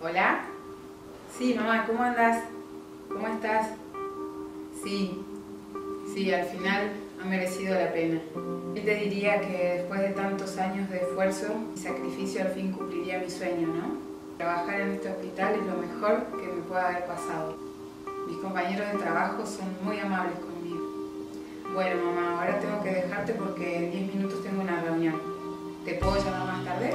¿Hola? Sí, mamá, ¿cómo andas? ¿Cómo estás? Sí, sí, al final ha merecido la pena. Yo te diría que después de tantos años de esfuerzo y sacrificio al fin cumpliría mi sueño, ¿no? Trabajar en este hospital es lo mejor que me puede haber pasado. Mis compañeros de trabajo son muy amables conmigo. Bueno, mamá, ahora tengo que dejarte porque en 10 minutos tengo una reunión. ¿Te puedo llamar más tarde?